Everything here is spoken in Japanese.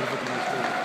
Gracias.